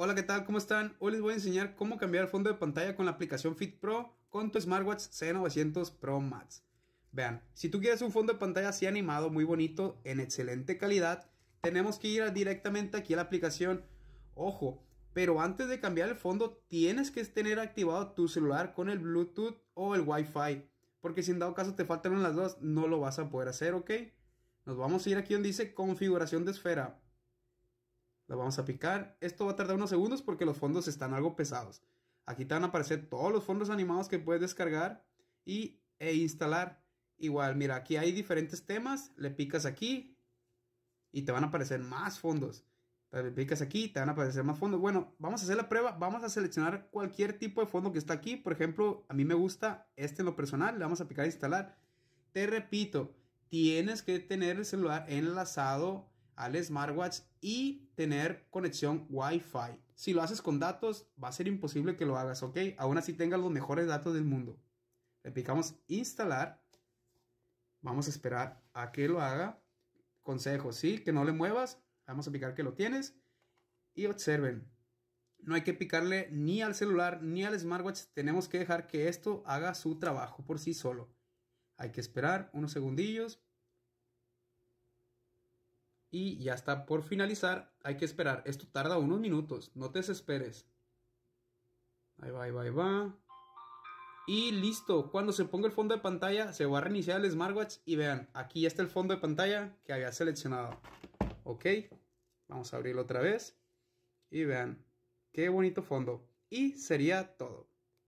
Hola, ¿qué tal? ¿Cómo están? Hoy les voy a enseñar cómo cambiar el fondo de pantalla con la aplicación Fit Pro con tu smartwatch C900 Pro Max. Vean, si tú quieres un fondo de pantalla así animado, muy bonito, en excelente calidad, tenemos que ir directamente aquí a la aplicación. Ojo, pero antes de cambiar el fondo tienes que tener activado tu celular con el Bluetooth o el Wi-Fi. Porque si en dado caso te faltan las dos, no lo vas a poder hacer, ¿ok? Nos vamos a ir aquí donde dice configuración de esfera. La vamos a picar. Esto va a tardar unos segundos porque los fondos están algo pesados. Aquí te van a aparecer todos los fondos animados que puedes descargar y, e instalar. Igual, mira, aquí hay diferentes temas. Le picas aquí y te van a aparecer más fondos. Le picas aquí, te van a aparecer más fondos. Bueno, vamos a hacer la prueba. Vamos a seleccionar cualquier tipo de fondo que está aquí. Por ejemplo, a mí me gusta este en lo personal. Le vamos a picar a instalar. Te repito, tienes que tener el celular enlazado al smartwatch y tener conexión Wi-Fi. Si lo haces con datos, va a ser imposible que lo hagas, ¿ok? Aún así tengas los mejores datos del mundo. Le picamos instalar. Vamos a esperar a que lo haga. Consejo, sí, que no le muevas. Vamos a picar que lo tienes. Y observen, no hay que picarle ni al celular ni al smartwatch. Tenemos que dejar que esto haga su trabajo por sí solo. Hay que esperar unos segundillos y ya está por finalizar. Hay que esperar. Esto tarda unos minutos. No te desesperes. Ahí va, ahí va, ahí va. Y listo. Cuando se ponga el fondo de pantalla, se va a reiniciar el smartwatch. Y vean, aquí ya está el fondo de pantalla que había seleccionado. Ok. Vamos a abrirlo otra vez. Y vean, qué bonito fondo. Y sería todo.